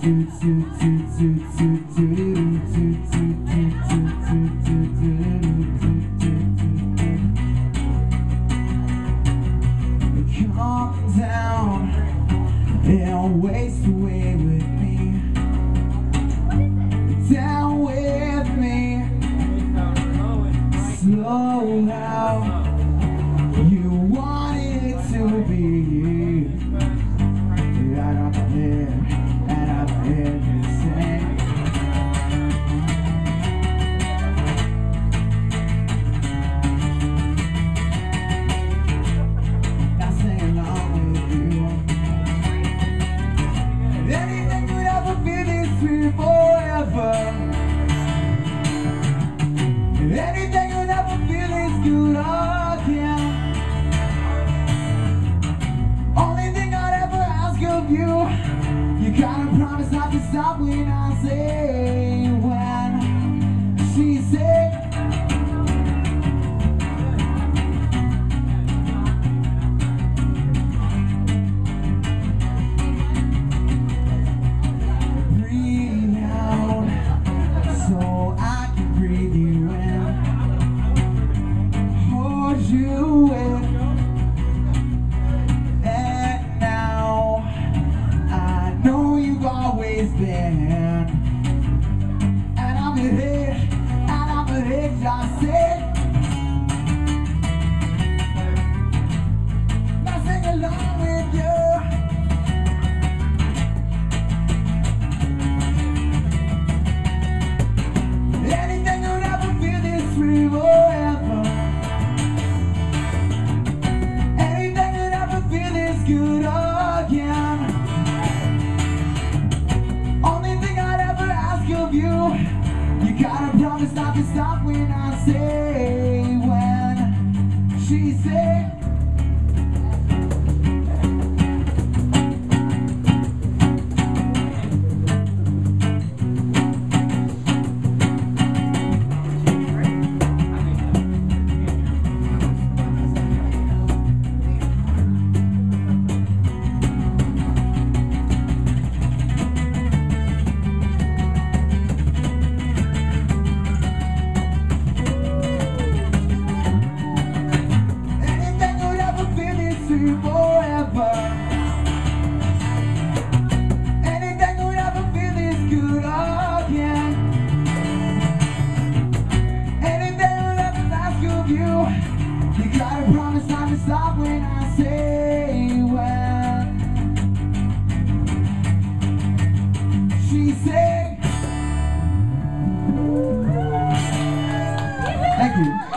Come down and waste away Anything would ever feel this good again. Only thing I'd ever ask of you, you gotta promise not to stop when I say And I'm ahead, and I'm ahead, I said. Now sing along you. You gotta promise not to stop when I say when she said. to forever. Anything could ever feel this good again. Anything would ever ask of you You gotta promise not to stop when I say when She said Thank you.